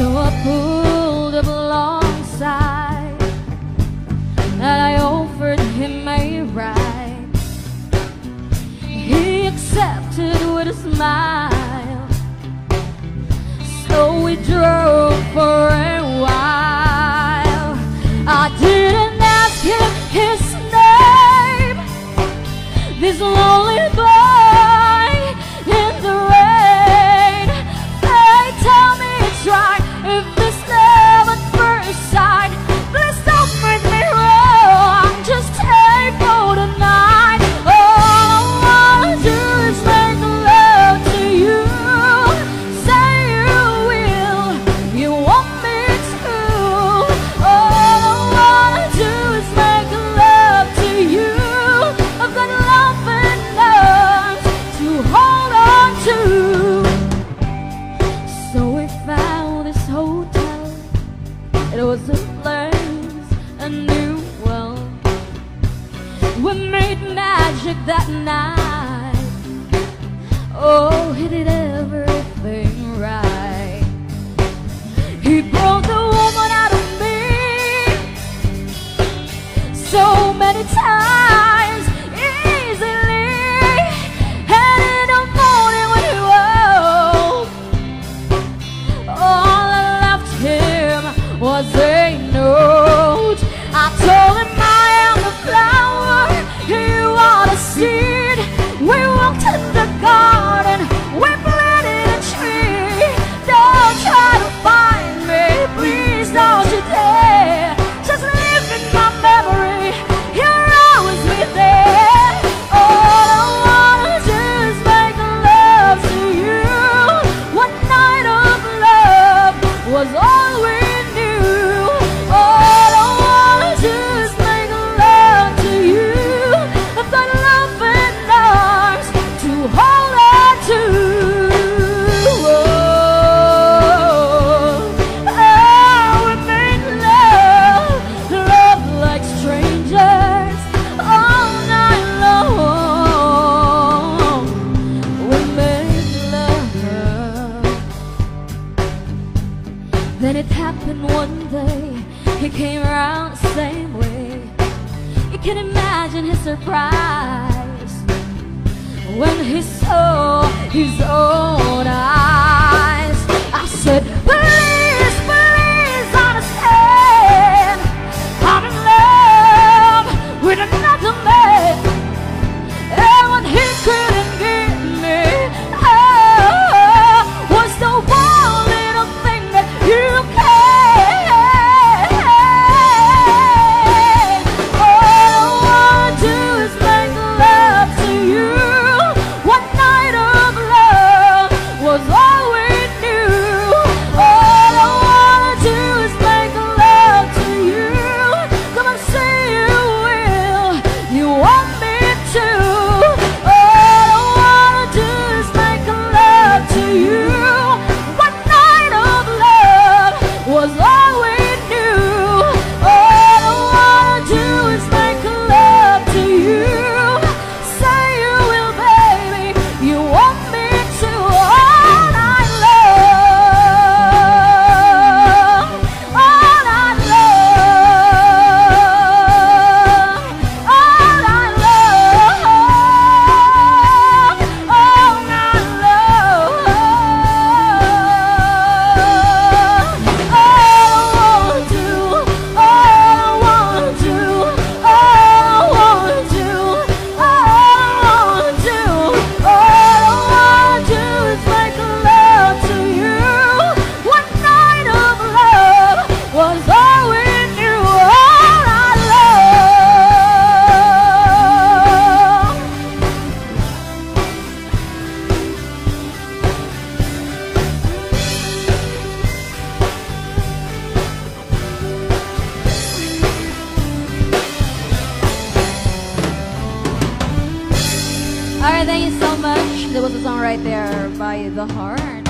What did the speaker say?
So I pulled up alongside That I offered him a ride. He accepted with a smile. So we drove for was a place, a new world. We made magic that night. Oh, he did everything right. He brought the woman out of me so many times. Sunday He came around the same way. You can imagine his surprise. When he saw his own right there by the horn.